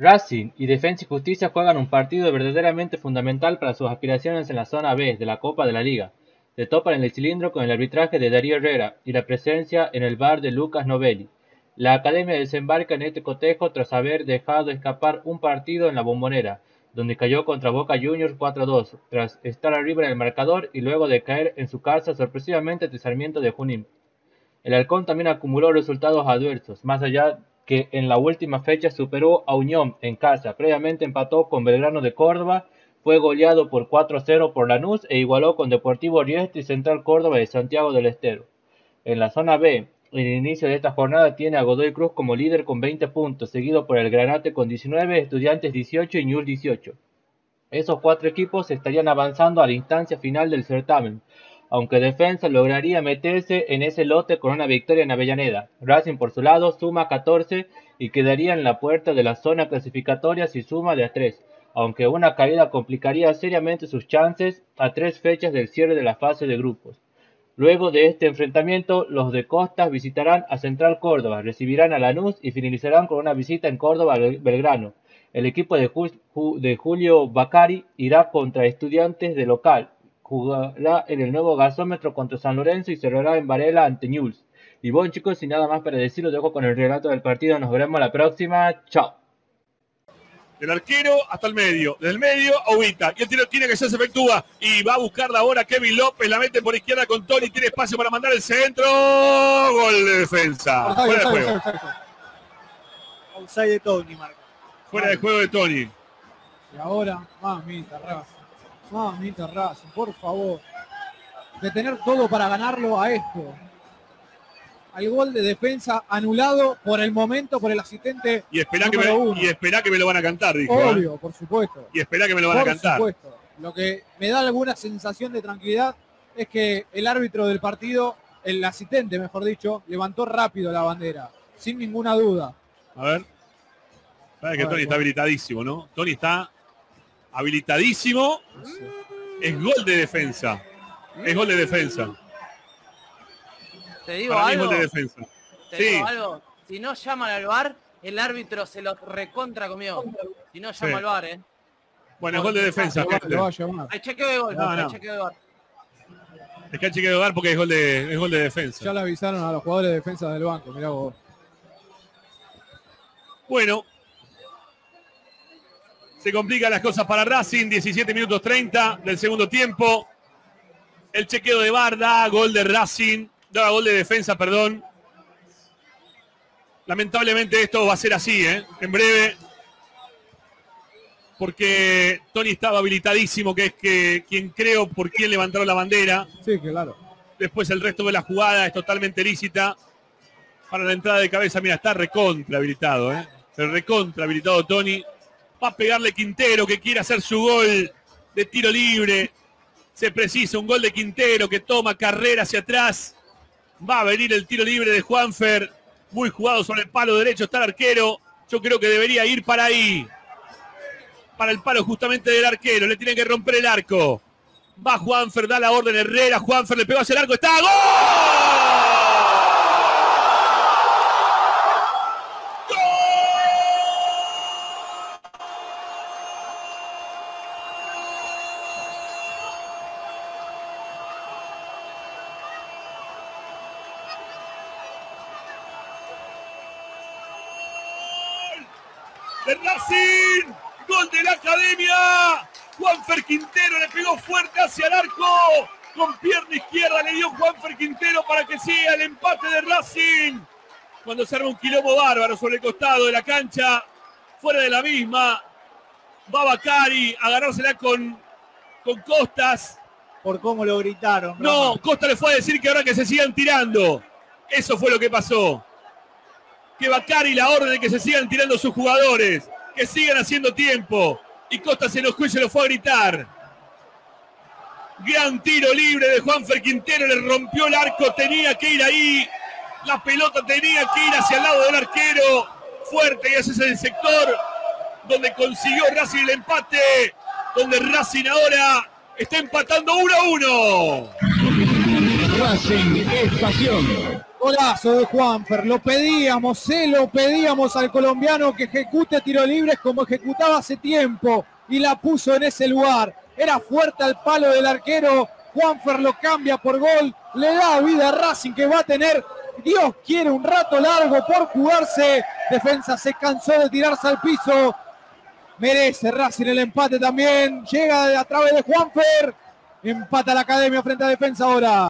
Racing y Defensa y Justicia juegan un partido verdaderamente fundamental para sus aspiraciones en la zona B de la Copa de la Liga. Se topan en el cilindro con el arbitraje de Darío Herrera y la presencia en el bar de Lucas Novelli. La academia desembarca en este cotejo tras haber dejado escapar un partido en la bombonera, donde cayó contra Boca Juniors 4-2, tras estar arriba en el marcador y luego de caer en su casa sorpresivamente ante Sarmiento de Junín. El Halcón también acumuló resultados adversos, más allá que en la última fecha superó a Unión en casa, previamente empató con Belgrano de Córdoba, fue goleado por 4-0 por Lanús e igualó con Deportivo Riestra y Central Córdoba de Santiago del Estero. En la zona B, el inicio de esta jornada tiene a Godoy Cruz como líder con 20 puntos, seguido por el Granate con 19, Estudiantes 18 y Ñul 18. Esos cuatro equipos estarían avanzando a la instancia final del certamen, aunque Defensa lograría meterse en ese lote con una victoria en Avellaneda. Racing por su lado suma 14 y quedaría en la puerta de la zona clasificatoria si suma de a 3, aunque una caída complicaría seriamente sus chances a tres fechas del cierre de la fase de grupos. Luego de este enfrentamiento, los de Costas visitarán a Central Córdoba, recibirán a Lanús y finalizarán con una visita en Córdoba Belgrano. El equipo de, Julio Bacari irá contra estudiantes de local, jugará en el nuevo gasómetro contra San Lorenzo y cerrará en Varela ante Newell's. Y bueno chicos, sin nada más para decir, lo dejo con el relato del partido. Nos veremos la próxima. Chao. Del arquero hasta el medio. Del medio a Ubita. Y el tiro tiene que ser, se efectúa. Y va a buscar la hora Kevin López. La mete por izquierda con Tony. Tiene espacio para mandar el centro. Gol de defensa. Fuera de juego. Outside de Tony, Marco. Fuera de juego de Tony. Y ahora, mamita, raza. Mamita Racing, por favor. De tener todo para ganarlo a esto. Al gol de defensa anulado por el momento por el asistente. Y espera, que me, y que me lo van a cantar, dijo. ¿eh? Obvio, por supuesto. Y espera que me lo van a cantar. Por supuesto. Lo que me da alguna sensación de tranquilidad es que el árbitro del partido, el asistente, mejor dicho, levantó rápido la bandera, sin ninguna duda. A ver. Sabes que Tony está habilitadísimo, ¿no? Tony está habilitadísimo. Es gol de defensa. Es gol de defensa. Te digo algo. de defensa. Te digo algo. Si no llaman al bar, el árbitro se lo recontra comió. Si no llama al bar, ¿eh? Bueno, es gol de defensa. Hay chequeo de gol. No, no. chequeo de bar. Es que hay chequeo de bar porque es gol de, es gol de defensa. Ya le avisaron a los jugadores de defensa del banco. Mirá vos. Bueno, se complican las cosas para Racing, 17 minutos 30 del segundo tiempo. El chequeo de Barda, gol de Racing, da gol de defensa, perdón. Lamentablemente esto va a ser así, ¿eh? En breve. Porque Tony estaba habilitadísimo, que es que quien creo por quién levantaron la bandera. Sí, claro. Después el resto de la jugada es totalmente lícita. Para la entrada de cabeza, mira, está recontra habilitado, ¿eh? El recontra habilitado Tony. Va a pegarle Quintero que quiere hacer su gol de tiro libre. Se precisa un gol de Quintero que toma carrera hacia atrás. Va a venir el tiro libre de Juanfer. Muy jugado sobre el palo derecho está el arquero. Yo creo que debería ir para ahí. Para el palo justamente del arquero. Le tienen que romper el arco. Va Juanfer, da la orden Herrera. Juanfer le pegó hacia el arco. ¡Está! ¡Gol! Gol de la academia. Juanfer Quintero le pegó fuerte hacia el arco. Con pierna izquierda le dio Juanfer Quintero para que siga el empate de Racing. Cuando se arma un quilombo bárbaro sobre el costado de la cancha. Fuera de la misma. Va Bacari a agarrársela con, con Costas. Por cómo lo gritaron. No, Costa le fue a decir que ahora que se sigan tirando. Eso fue lo que pasó. Que Bacari la orden de que se sigan tirando sus jugadores que sigan haciendo tiempo. Y Costa se enojó y lo fue a gritar. Gran tiro libre de Juanfer Quintero, le rompió el arco, tenía que ir ahí. La pelota tenía que ir hacia el lado del arquero. Fuerte y ese es el sector donde consiguió Racing el empate. Donde Racing ahora está empatando 1 a 1. Racing es pasión. Golazo de Juanfer, lo pedíamos, se lo pedíamos al colombiano que ejecute tiro libres como ejecutaba hace tiempo y la puso en ese lugar. Era fuerte al palo del arquero, Juanfer lo cambia por gol, le da vida a Racing que va a tener, Dios quiere un rato largo por jugarse, defensa se cansó de tirarse al piso, merece Racing el empate también, llega a través de Juanfer, empata la academia frente a defensa ahora.